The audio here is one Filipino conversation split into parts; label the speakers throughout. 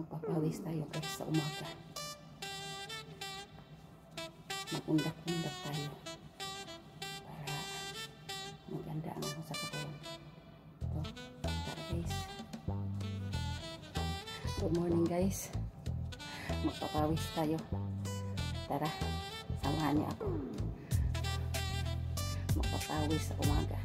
Speaker 1: Magpapawis tayo guys sa umaga. Magundak-undak tayo. Para maganda ang ako sa katawan. Ito, tara guys. Good morning guys. Magpapawis tayo. Tara, samahan niyo ako. Magpapawis sa umaga.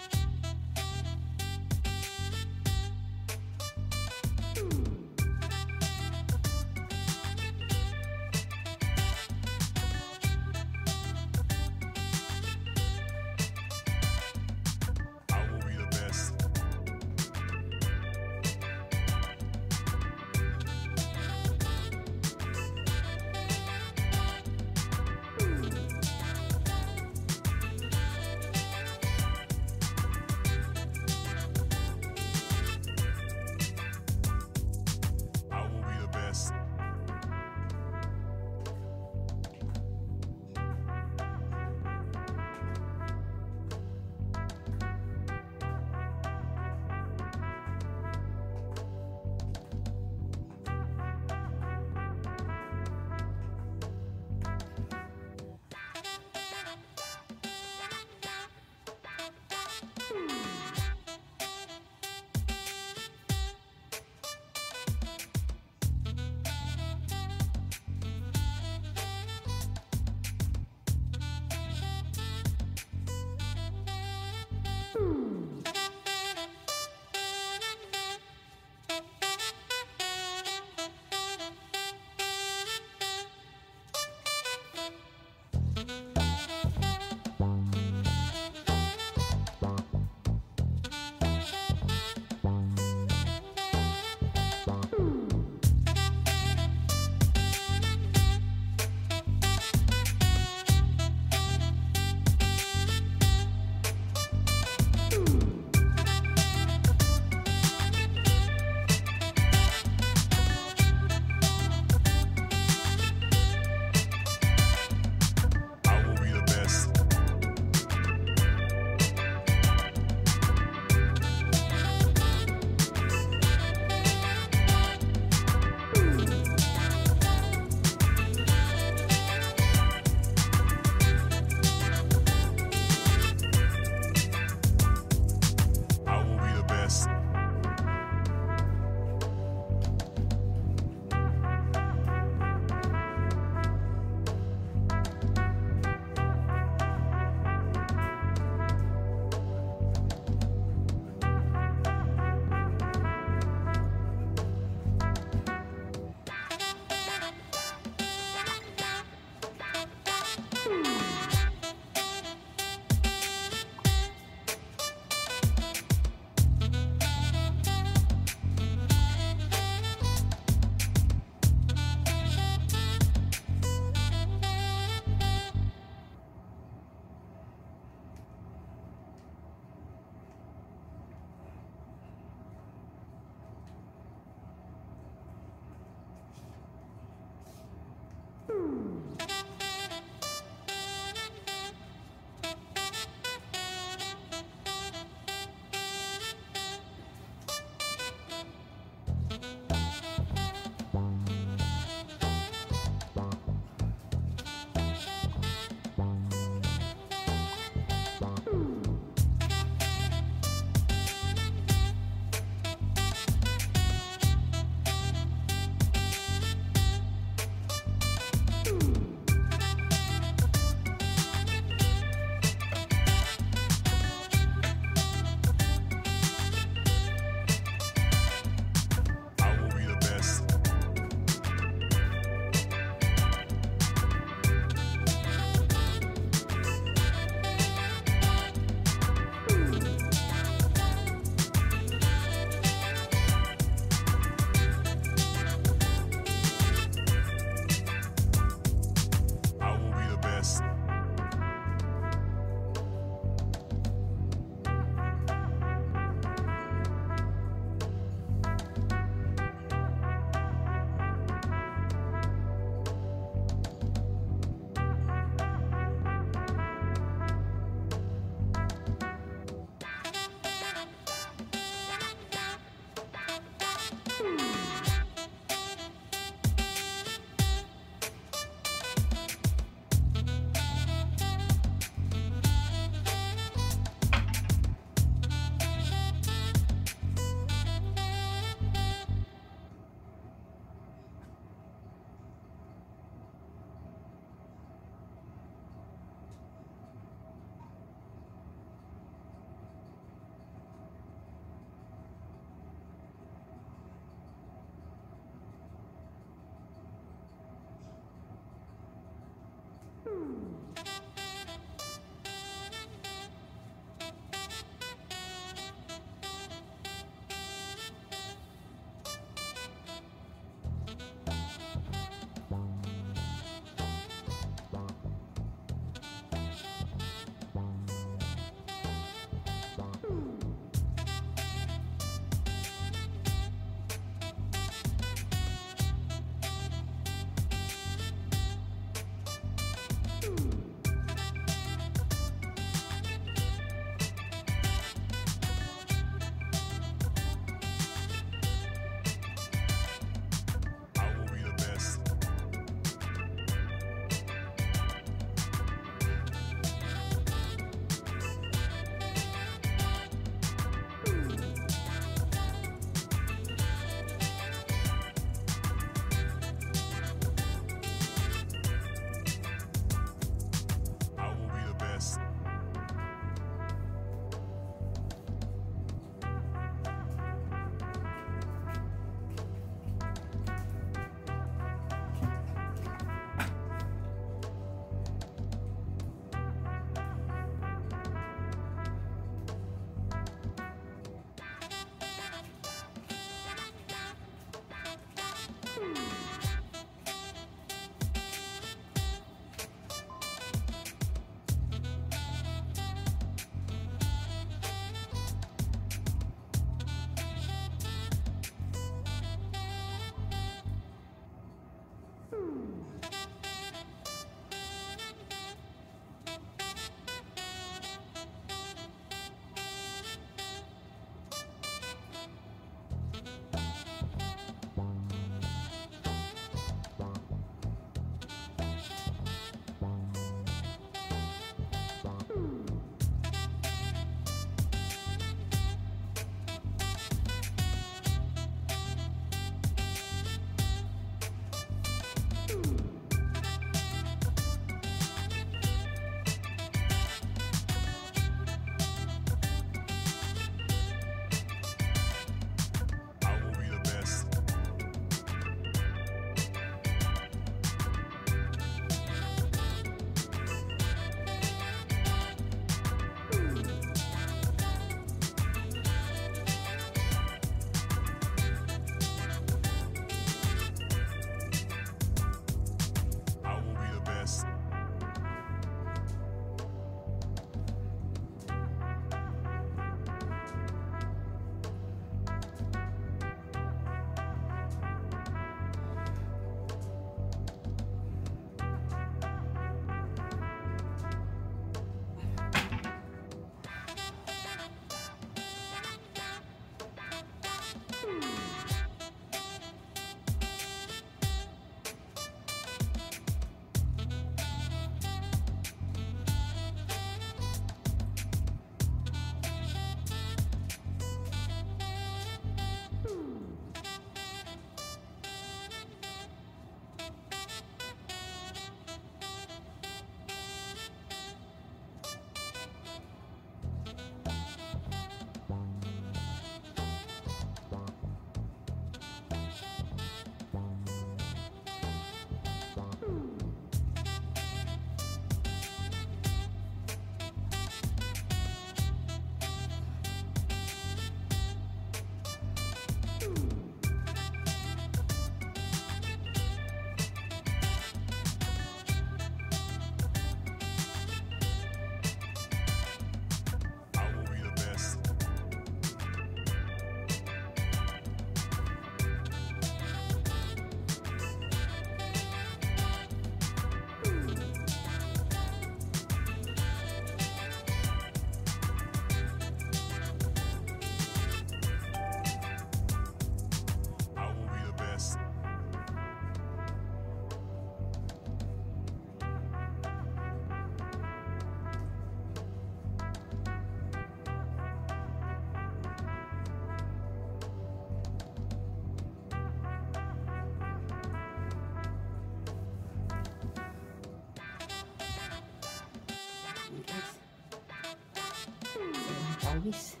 Speaker 1: Pawis.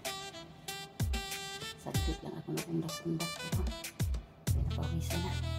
Speaker 1: Saglit lang ako nakundak-kundak pero pinapawisan na.